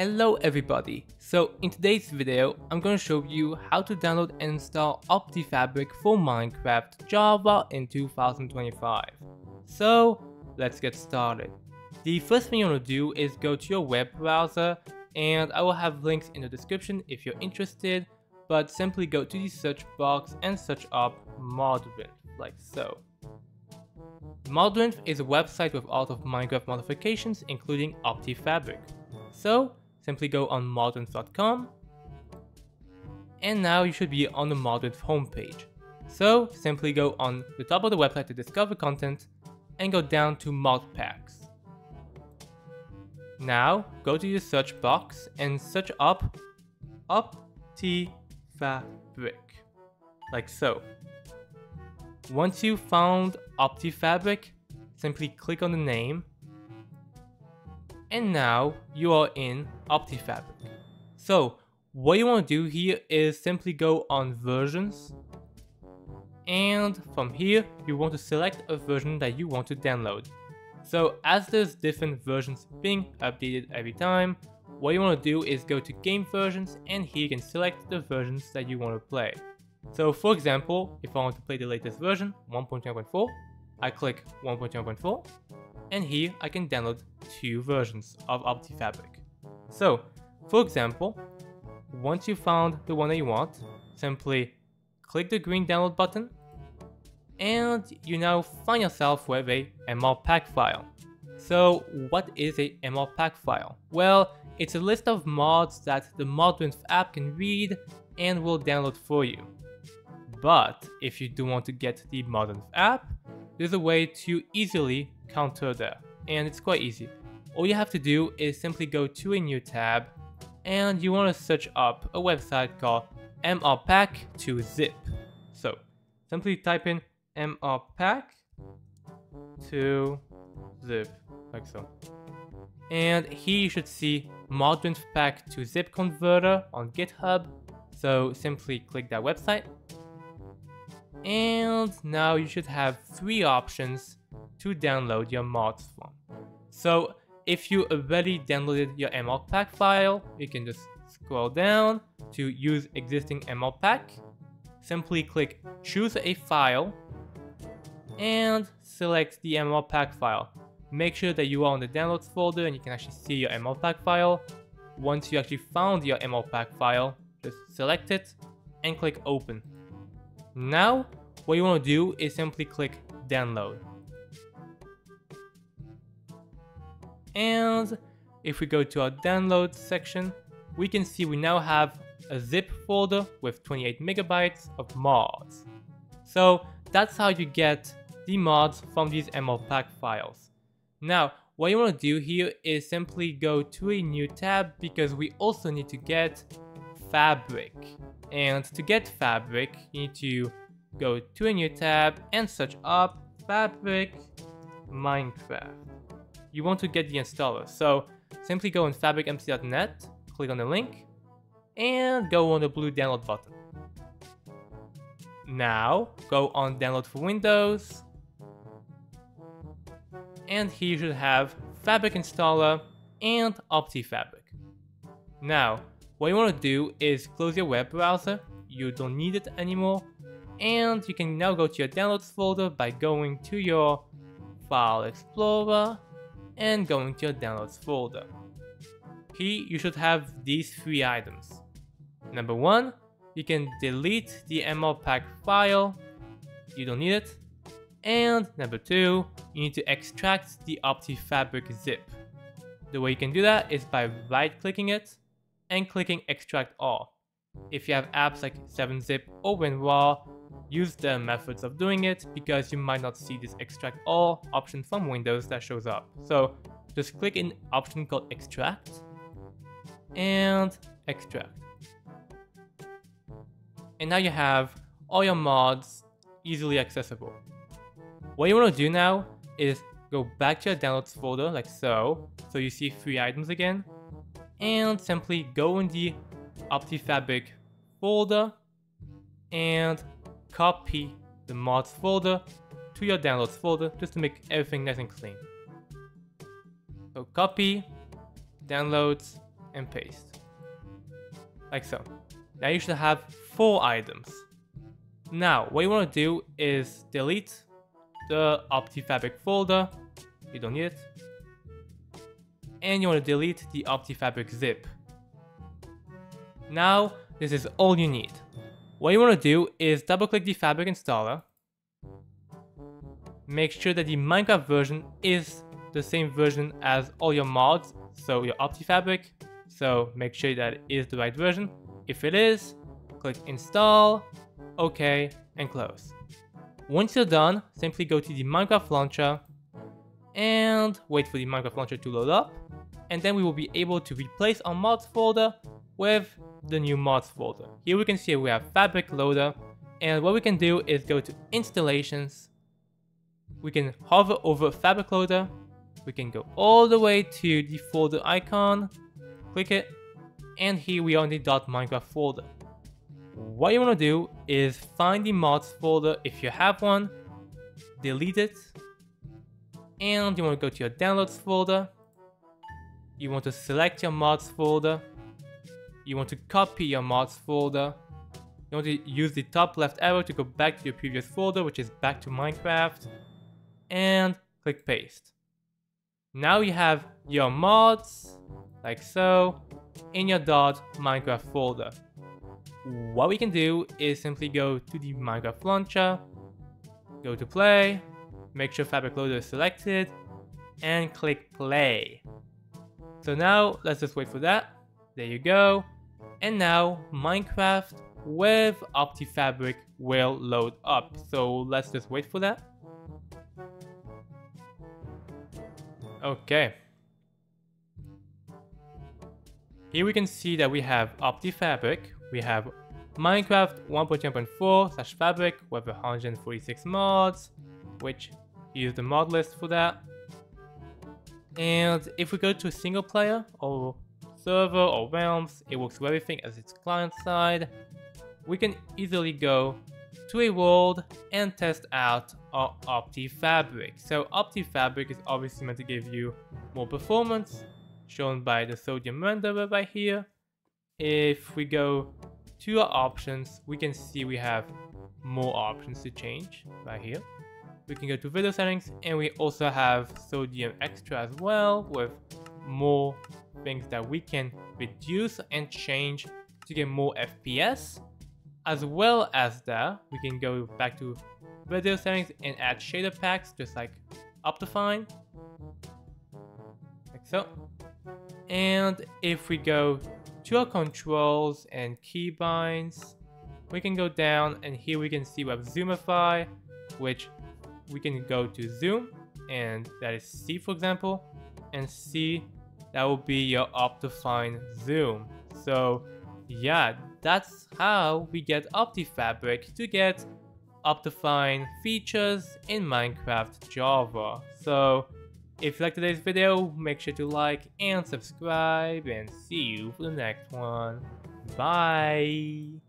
Hello everybody! So in today's video, I'm going to show you how to download and install OptiFabric for Minecraft Java in 2025. So let's get started. The first thing you want to do is go to your web browser and I will have links in the description if you're interested, but simply go to the search box and search up Modrinth, like so. Modrinth is a website with a lot of Minecraft modifications including OptiFabric. So simply go on modrinth.com and now you should be on the Modrinth homepage. So simply go on the top of the website to discover content and go down to mod packs. Now go to your search box and search up OptiFabric like so. Once you found OptiFabric, simply click on the name and now you are in OptiFabric. So what you want to do here is simply go on versions and from here you want to select a version that you want to download. So as there's different versions being updated every time, what you want to do is go to game versions and here you can select the versions that you want to play. So for example, if I want to play the latest version, 1.0.4, I click 1.0.4 and here I can download two versions of OptiFabric. So, for example, once you found the one that you want, simply click the green download button and you now find yourself with a ML pack file. So what is a ML pack file? Well, it's a list of mods that the Modrinth app can read and will download for you. But if you do want to get the Modrinth app, there's a way to easily counter that, and it's quite easy. All you have to do is simply go to a new tab, and you want to search up a website called mrpack to zip. So simply type in mrpack to zip, like so. And here you should see Modrinth pack to zip converter on GitHub. So simply click that website and now you should have three options to download your mods from. So if you already downloaded your ML pack file, you can just scroll down to use existing ML pack. Simply click choose a file and select the ML pack file. Make sure that you are on the downloads folder and you can actually see your ML pack file. Once you actually found your ML pack file, just select it and click open. Now, what you want to do is simply click download. And if we go to our download section, we can see we now have a zip folder with 28 megabytes of mods. So that's how you get the mods from these MLPack files. Now, what you want to do here is simply go to a new tab because we also need to get Fabric. And to get Fabric, you need to go to a new tab and search up Fabric Minecraft. You want to get the installer, so simply go on fabricmc.net, click on the link, and go on the blue download button. Now, go on download for Windows, and here you should have Fabric installer and OptiFabric. Now, what you want to do is close your web browser, you don't need it anymore, and you can now go to your downloads folder by going to your file explorer and going to your downloads folder. Here you should have these three items. Number one, you can delete the ML pack file, you don't need it. And number two, you need to extract the OptiFabric zip. The way you can do that is by right clicking it and clicking extract all. If you have apps like 7zip or WinRAR, use the methods of doing it because you might not see this extract all option from Windows that shows up. So just click in option called extract and extract. And now you have all your mods easily accessible. What you want to do now is go back to your downloads folder like so, so you see three items again, and simply go in the OptiFabric folder and copy the mods folder to your downloads folder just to make everything nice and clean. So copy, downloads, and paste. Like so. Now you should have four items. Now, what you want to do is delete the OptiFabric folder. You don't need it. And you want to delete the OptiFabric zip. Now, this is all you need. What you want to do is double click the Fabric installer. Make sure that the Minecraft version is the same version as all your mods, so your OptiFabric. So make sure that it is the right version. If it is, click install, OK, and close. Once you're done, simply go to the Minecraft launcher and wait for the Minecraft launcher to load up. And then we will be able to replace our mods folder with the new mods folder. Here we can see we have Fabric Loader, and what we can do is go to installations. We can hover over Fabric Loader. We can go all the way to the folder icon, click it, and here we are in the .minecraft folder. What you want to do is find the mods folder if you have one, delete it, and you want to go to your downloads folder. You want to select your mods folder, you want to copy your mods folder. You want to use the top left arrow to go back to your previous folder, which is back to Minecraft, and click paste. Now you have your mods, like so, in your .minecraft folder. What we can do is simply go to the Minecraft launcher, go to play, make sure Fabric Loader is selected, and click play. So now let's just wait for that. There you go. And now Minecraft with OptiFabric will load up. So let's just wait for that. Okay. Here we can see that we have OptiFabric, we have Minecraft 1.10.4 slash fabric with 146 mods, which use the mod list for that. And if we go to single player or server or realms, it works with everything as its client side. We can easily go to a world and test out our OptiFabric. So OptiFabric is obviously meant to give you more performance, shown by the sodium renderer right here. If we go to our options, we can see we have more options to change right here. We can go to video settings and we also have sodium extra as well with more things that we can reduce and change to get more FPS. As well as that, we can go back to video settings and add shader packs just like Optifine. Like so. And if we go to our controls and keybinds, we can go down and here we can see web Zoomify, which we can go to Zoom, and that is C for example, and C that will be your Optifine Zoom. So yeah, that's how we get OptiFabric to get Optifine features in Minecraft Java. So if you like today's video, make sure to like and subscribe and see you for the next one. Bye!